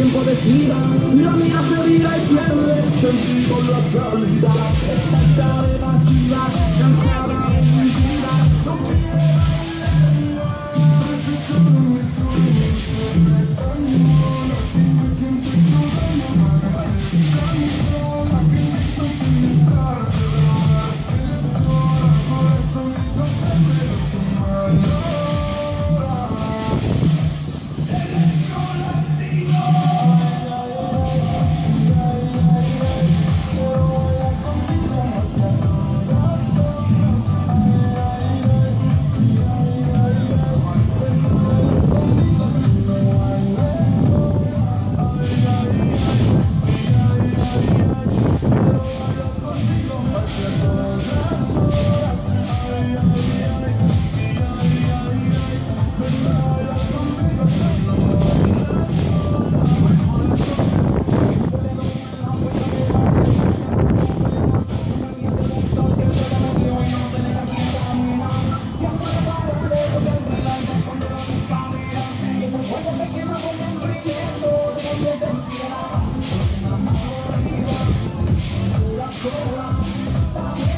tiempo decida Si la mía se vira y pierde Sentido la salida Exacta de vacía Cansada de mentira No sola, Go around.